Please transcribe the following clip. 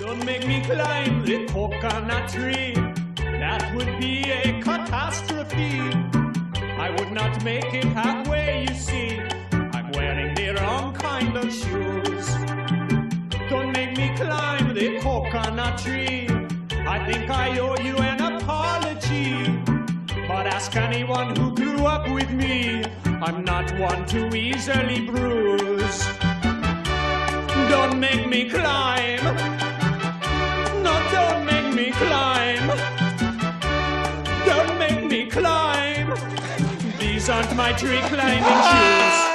Don't make me climb the coconut tree. That would be a catastrophe. I would not make it halfway, you see. I'm wearing the wrong kind of shoes. Don't make me climb the coconut tree. I think I owe you an apology. But ask anyone who grew up with me. I'm not one to easily bruise. Don't make me climb. These aren't my tree climbing shoes.